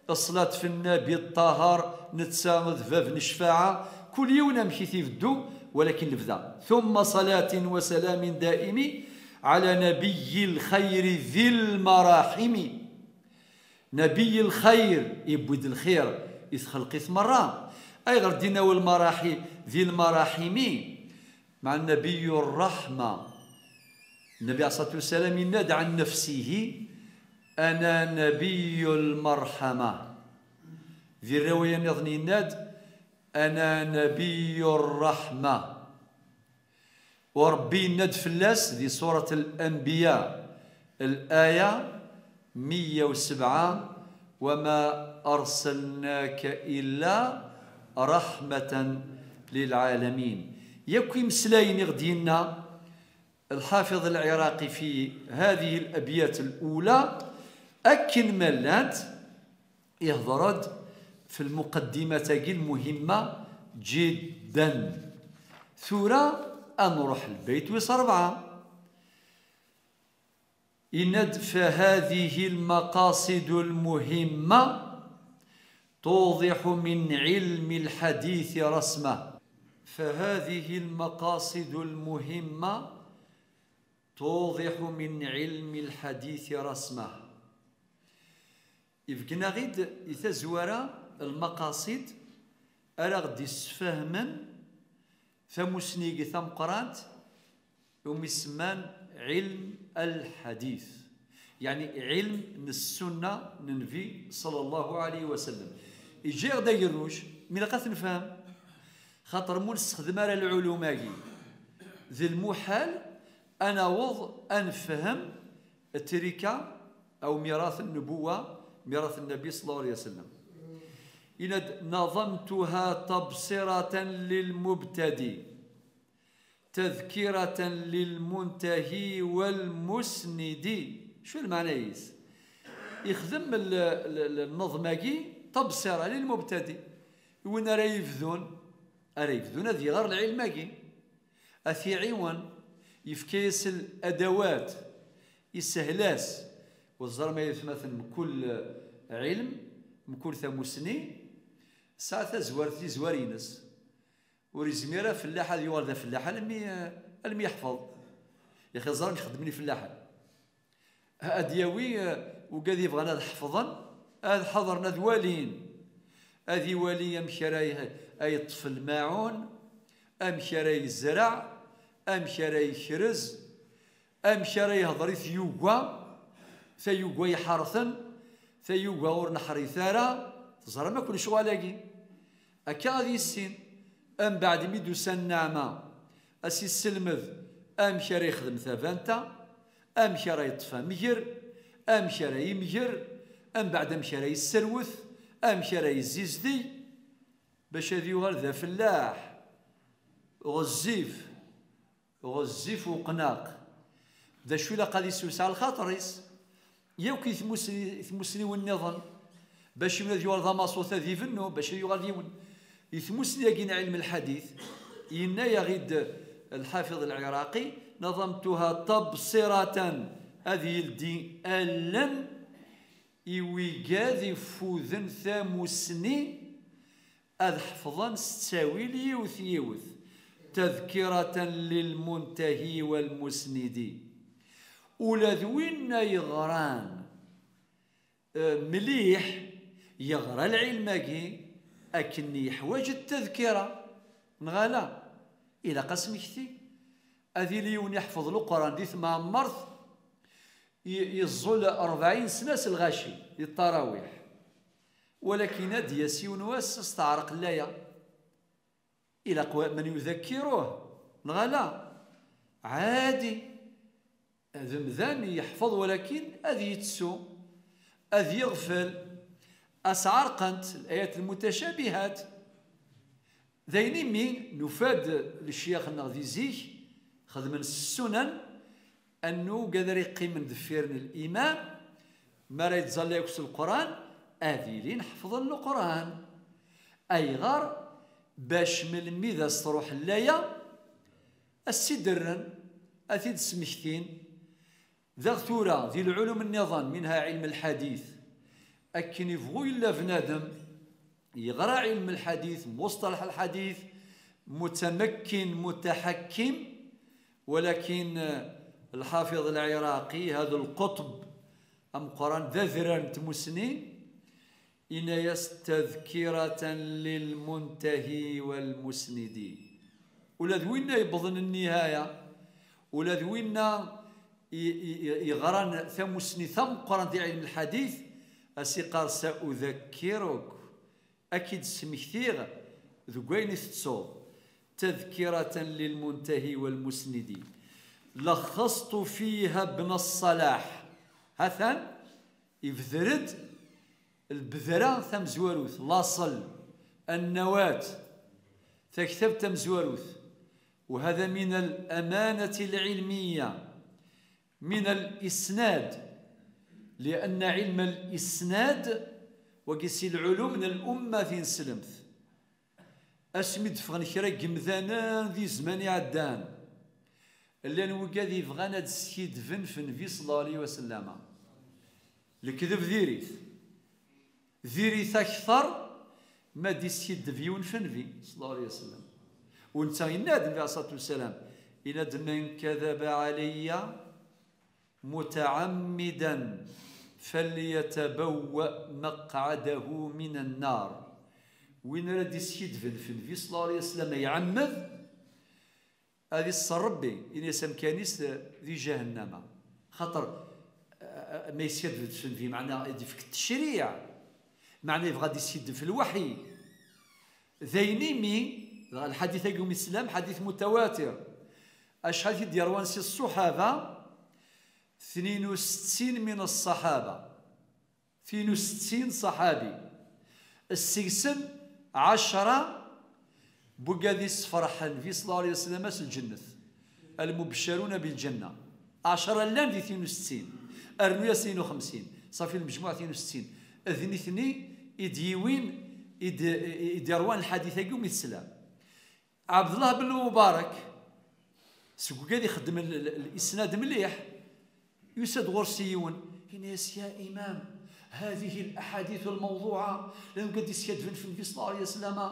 الصلاة في النبي الطاهر نتسامد فاف الشفاعة كل يوم نمشي تيفدو ولكن نبدا ثم صلاة وسلام دائم على نبي الخير ذي المراحم. نبي الخير يبود الخير يتخلق مرة أي غير دينا والمراحي ذي المراحم. مع النبي الرحمة. النبي عليه الصلاة والسلام ينادى عن نفسه أنا نبي المرحمة. في الرواية نظني يناد أنا نبي الرحمة. وربي ند فلاس ذي سورة الأنبياء. الآية 107 وما أرسلناك إلا رحمة للعالمين. يكوي مسلاين غدينا الحافظ العراقي في هذه الأبيات الأولى. أكن ملات يهضرد في المقدمة المهمة جدا. ثورة أنروح البيت ويص أربعة. إند فهذه المقاصد المهمة توضح من علم الحديث رسمه. فهذه المقاصد المهمة توضح من علم الحديث رسمه. يفقنا غيد يتزورا المقاصد ألا غدي ثمسنيق ثم قرانت ومسمان علم الحديث. يعني علم السنة النبي صلى الله عليه وسلم. يجي غدا يروش من قات نفهم خاطر مو نستخدم على العلوم ذي المحال أنا وض أنفهم التركة أو ميراث النبوة ميراث النبي صلى الله عليه وسلم. إن نظمتها تبصرة للمبتدئ تذكرة للمنتهي والمسند. شو المعنى يس؟ يخدم النظمة تبصرة للمبتدئ. وين راه يفذون؟ راه يفذون هذه غير العلم أثي عيون يفكيس الأدوات يسهلاس والزر ما يثمثل من كل علم من كل ثمسني ساعة زوار في زوارينس. وريزميرا فلاح هذا يوالد فلاح المي المي يحفظ. يا أخي الزرم يخدمني فلاح ادياوي وقاد يبغى هذا حفظا هذا حضرنا ذوالين هذه والي مشراي أي طفل ماعون ام شراي الزرع ام شراي يخرز ام شراي يهضر ثيوغا ثيوغا يحرثن ثيوغا ور نحري ثارا تزرى ما كل شغالاكي أكا غادي أم بعد ميدو سان نعمة أسي السلمذ أم شرا يخدم ثافانتا أم شرا يطفى مجر أم شرا يمجر أم بعد أم شرا يسروث أم شرا يزيزدي. باش هذي يغال ذا فلاح. غزيف غزيف وقناق. ذا شو لا يسوس على الخاطريس يوكي ثمسني والنظام. باش يولد ذا مصوث ذي فنو؟ باش يوالد يون يثمس ليقين علم الحديث. إن يغيد الحافظ العراقي. نظمتها تبصرة. هذه الدين ألم إيويقاذ فوذن ثاموسني أذ حفظا ستاوي ليوث يوث تذكرة للمنتهي والمسند. ولا ذوين يغران. مليح. يغرى العلم أكني يحوج التذكرة. نغالا. إلى قسم كثي. أذي ليون يحفظ القرآن دي ثمان مرث. يزول أربعين سنة الغاشي. للتراويح ولكن هاد ياسي ونواس استعرق اللايا. إلى من يذكره نغلا عادي. ذمذان يحفظ ولكن أذي يتسو. أذي يغفل. أسعار قنت الآيات المتشابهات. ذيني مين نفاد للشيخ النغذي زيك خدم السنن أنه قدر يقيم دفيرن الإمام ما راه يتزال يكس القرآن أذي لين حفظ القرآن. أي غار باش من الميذا تروح اللايا السدرن أثيد سمكتين ذا ثورة ذي العلوم النظام منها علم الحديث. أكن يبغو إلا بنادم. يغرى علم الحديث مصطلح الحديث متمكن متحكم. ولكن الحافظ العراقي هذا القطب أم قرآن ذذرا تمسني إن يستذكرة للمنتهي والمسند. ولا ذوينا يبضن النهاية؟ ولا ذوينا يغران ثمسني ثم قرآن علم الحديث؟ أسيقار سأذكرك. أكيد سمكثيغ ذوين تصوب تذكرة للمنتهي والمسند. لخصت فيها ابن الصلاح. هثان يبذرد البذرة ثم زواروث لاصل النواة تكتب تم زواروث وهذا من الأمانة العلمية من الإسناد. لأن علم الإسناد وقسي العلوم من الأمة في سلمت أسمي دفغن كرا قمذانا ذي زمان عدان اللي نوقاد يبغانا تسكيد فن في النبي صلى الله عليه وسلم. الكذب ذيريث. ذيريث أكثر ما دي سكيد فيون فنفي صلى الله عليه وسلم. وانت يناد النبي عليه الصلاة والسلام إن من كذب علي متعمدا. فليتبوأ مقعده من النار. وين راه يسيد في صلى الله عليه وسلم يعمد؟ هذه الصر ربي إن يسم كانيس ذي جهنم. خاطر ما يسيد في معناه في التشريع. معناه يبغى يسيد في الوحي. ذيني مي الحديث يقوم السلام حديث متواتر. أشهد ديروان سي الصحابة؟ 62 من الصحابة. 62 صحابي. السيسن عشرة. بقادي سفرحا في صلى الله عليه وسلم الجنة. المبشرون بالجنة. عشرة لأن في 62 أرنويا 52 صافي المجموعة 62 أذن اثني إديوين إديروان الحديث يقوم السلام عبد الله بن المبارك سكو قاعد يخدم الإسناد مليح. يسد غرسيون يناس يا إمام هذه الأحاديث الموضوعة. لأنه قد يستدفن في النبي صلى الله عليه وسلم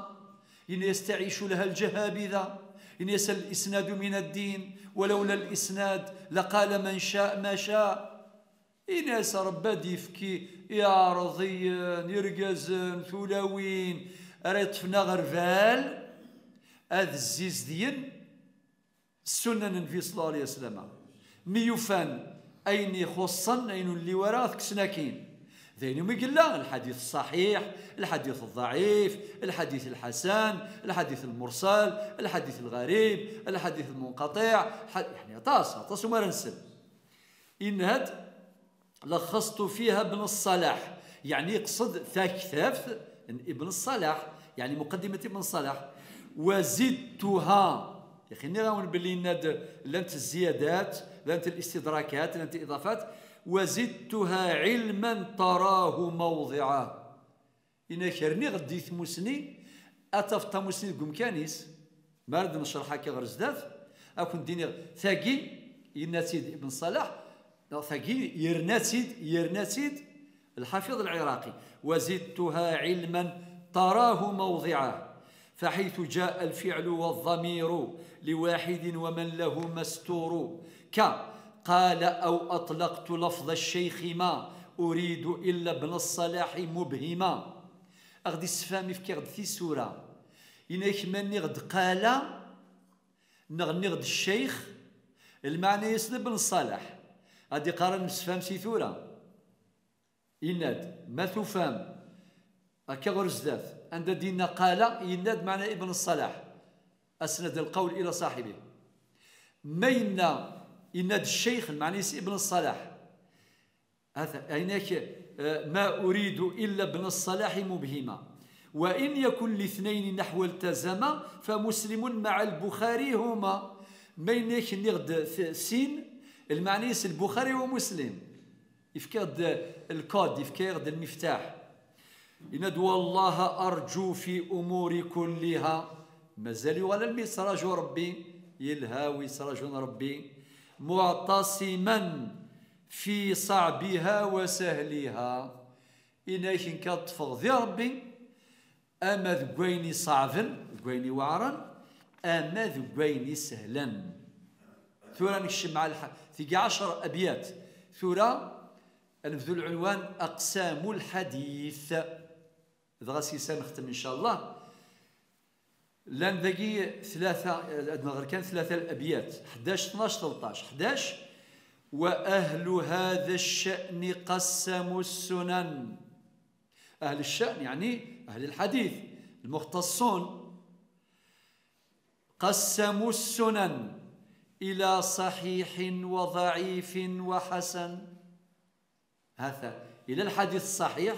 يناس تعيش لها الجهابذة. يناس الإسناد من الدين. ولولا الإسناد لقال من شاء ما شاء. إناس رباد يفكي يا رضيان يرقزن ثلاوين. ريطفنا غرفال هذا الزيزدين السنة النبي صلى الله عليه وسلم. ميوفان. أين يخصن أين اللي وراثك سناكين ذين يوم الحديث الصحيح الحديث الضعيف الحديث الحسن الحديث المرسل الحديث الغريب الحديث المنقطع. يعني طاس طاس وما نسل إن هاد لخصت فيها ابن الصلاح. يعني يقصد ذا كتاب ابن الصلاح يعني مقدمة ابن الصلاح. وزدتها. يا نغاون باللي ناد لانت الزيادات لانت الاستدراكات لانت الاضافات وزدتها علما تراه موضعا. إن كرني غدي ثموسني أتفتا موسني قم كانيس. مارد نشرحها كي غرزدات أكون ديني ثاقي يناتيد ابن صلاح. ثاقي يرناتيد يرناتيد الحافظ العراقي. وزدتها علما تراه موضعا. فحيث جاء الفعل والضمير لواحد ومن له مستور ك قال أو أطلقت لفظ الشيخ ما أريد إلا ابن الصلاح مبهما. أغدي السفامي في غد في سورة. إنك من غد قال نغني غد الشيخ المعنى يسلب بن الصلاح. غادي قارن مسفام سيثورة يناد ما تفهم هكا غير زداف. عند دينا قال يناد معنى ابن الصلاح. أسند القول إلى صاحبه. ما ينا يناد الشيخ المعني ابن الصلاح. هذا هناك آه، ما أريد إلا ابن الصلاح مبهما. وإن يكن الاثنين نحو التزما فمسلم مع البخاري هما. ما يناك نغد سين المعني البخاري ومسلم. يفكر الكود يفكر المفتاح. إند والله أرجو في أمور كلها. مازال ولا المسرج ربي. يلهاوي سرج ربي. معتصما في صعبها وسهلها. إناك كتفغ ذي ربي أما ذقويني صعبا ذقويني وعرا أما ذقويني سهلا ثورة نكشف مع الح... في عشر أبيات. ثورة نبذو العنوان أقسام الحديث. إذا سيسان نختم إن شاء الله. لأن ذاكي ثلاثة غير كان ثلاثة الأبيات 11 12 13 11 وأهل هذا الشأن قسموا السنن. أهل الشأن يعني أهل الحديث المختصون. قسموا السنن إلى صحيح وضعيف وحسن. هذا إلى الحديث الصحيح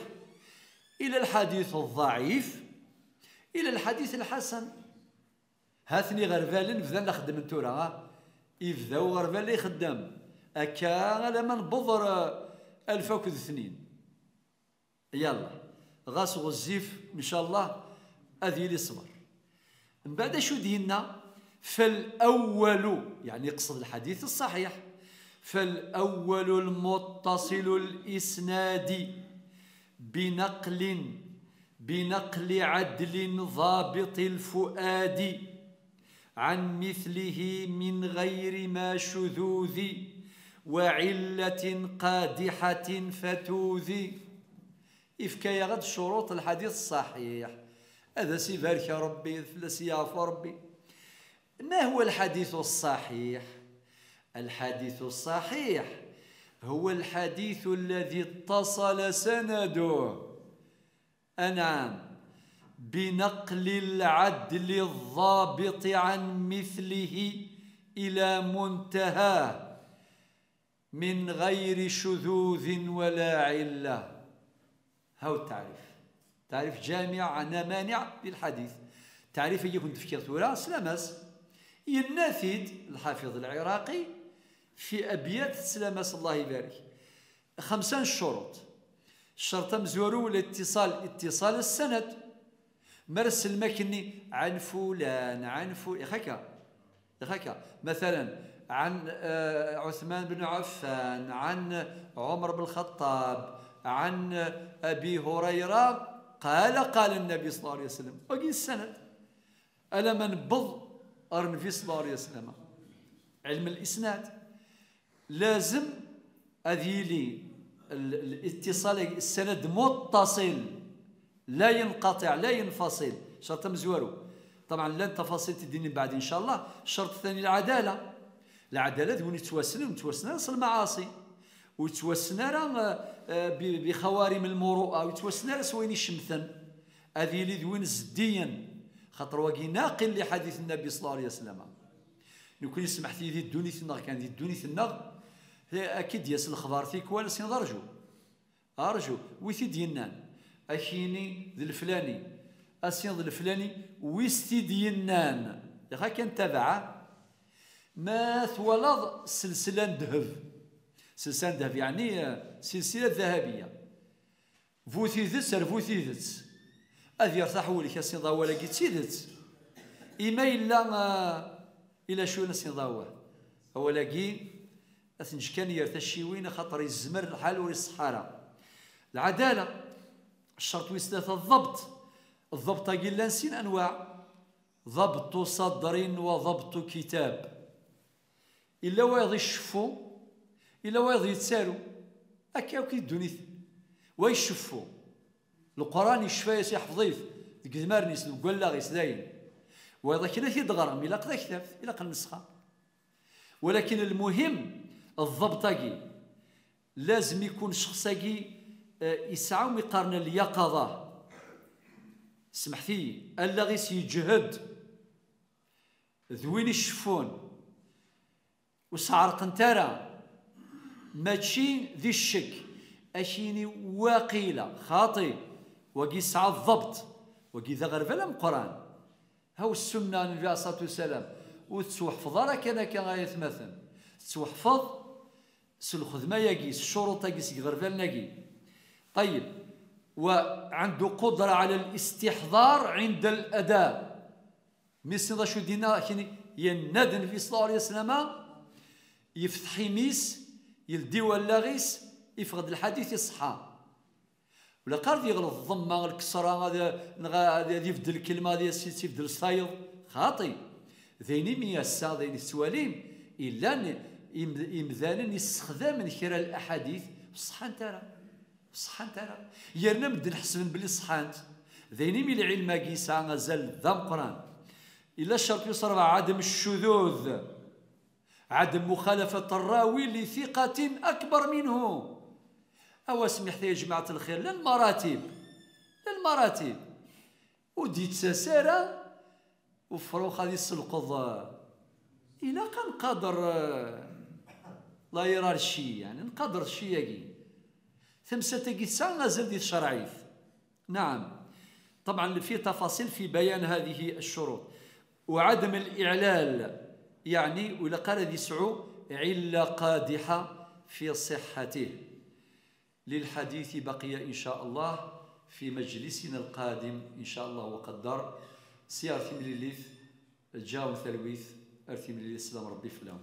إلى الحديث الضعيف إلى الحديث الحسن. هاتني غرفال بدا نخدم تورا يبداو غرفال يخدم. أكا لما نبضر ألف وكذ اثنين يلا. غاس غزيف إن شاء الله أذي لي صبر. من بعد شو دينا؟ فالأول يعني يقصد الحديث الصحيح. فالأول المتصل الإسناد بنقل بنقل عدل ضابط الفؤاد. عن مثله من غير ما شذوذ وعلة قادحة فتوذي إفكاية غد شروط الحديث الصحيح. هذا سيبارك ربي يعفو ربي. ما هو الحديث الصحيح؟ الحديث الصحيح هو الحديث الذي اتصل سنده. أنعم بنقل العدل الضابط عن مثله إلى منتهاه من غير شذوذ ولا علة. هاو التعريف؟ تعريف جامع عن مانع للحديث تعريف يكون تفكير ثورة سلامس ينافد الحافظ العراقي في أبيات سلامس الله يبارك. خمسان شروط. الشرط مزورو الاتصال اتصال السند. مرس المكني عن فلان عن فلان هكا هكا مثلا عن آه، عثمان بن عفان عن عمر بن الخطاب عن أبي هريرة قال قال النبي صلى الله عليه وسلم وقي السند. ألا من بض النبي صلى الله عليه وسلم. علم الإسناد. لازم اذيلي الاتصال السند متصل لا ينقطع لا ينفصل. شرط مزورو طبعا لن تفاصيل تديني بعد إن شاء الله. الشرط الثاني العدالة. العدالة ذون يتوسن وتوسن رأس المعاصي. وتوسن آه، بخوارم المروءة. وتوسن رأس وين الشمثن هذه اللي ذوين زديا. خاطر واقي ناقل لحديث النبي صلى الله عليه وسلم. يكون يسمح في ذي الدوني ثنغ كان ذي الدوني ثنغ أكيد ياس الخبار فيك ولا سين أرجو. أرجو. ويثي دينان. اكيني ذي الفلاني. اسين ذي الفلاني ويستي دينان. يا كان تبع ما ثولض سلسلة ذهب سلسلة ذهب يعني سلسلة ذهبية. فوثي ذس فوثي ذس أذ يرتاح ولك سين ضاوة لقيت سيدت إما إلا إلا شو نسين ضاوة هو لاقي أثنج كان يرتشيوين خاطر يزمر الحال والصحارى العدالة. الشرط ويستاث الضبط. الضبط قيل نسين أنواع. ضبط صدر وضبط كتاب. إلا وايض يشفو إلا وايض يتسالو. أكا وكي الدنيا ويشفو القرآن يشفى ذمارنيس وقال غيس داين وإذا كنا في دغرم إلا قد كتاب إلا قد نسخة ولكن المهم الضبطاقي لازم يكون شخصاكي آه، يسعى ويقارن اليقظة. سمحتي ألا غيس يجهد ذوين الشفون وسعر قنتارا ماشي ذي الشك. أشيني واقيلة خاطي وقي سعى الضبط. وقي ذا غرفة قرآن هاو السنة النبي عليه الصلاة والسلام. وتسوحفظ أنا كان غاية مثلا تسوحفظ سلخدمة يجي الشروط يجي سيغرفال نجي طيب. وعنده قدرة على الاستحضار عند الأداء. مثل شو دينا ينادن في صلى الله عليه وسلم يفتح ميس يلدي غيس يفقد الحديث يصحى. ولا قال يغلط الضمة الكسرة غادي يفدل الكلمة هذه يفدل الصايد خاطي ذيني ميا السا ذيني السواليم إلا إمذانا يستخدم من كرا الأحاديث. صحان ترى صحان ترى يرنا مدن حسن بلي صحانت. ذيني من العلم كيسا غزال ذا قران إلا الشرط يصرف عدم الشذوذ. عدم مخالفة الراوي لثقة أكبر منه. أو سمحت يا جماعة الخير للمراتب. للمراتب. وديت ساسارة وفروخ هذه السلقض إلا كان قادر لا يرى الشيء يعني نقدر الشيء يجي ثمسة ساعة غازل دي الشرعيث نعم. طبعا في تفاصيل في بيان هذه الشروط. وعدم الإعلال يعني ولا قال يسعو علة قادحة في صحته. للحديث بقي إن شاء الله في مجلسنا القادم إن شاء الله. وقدر سيارة مليليث جاو ثلويث أرثي مليليث سلام ربي فلان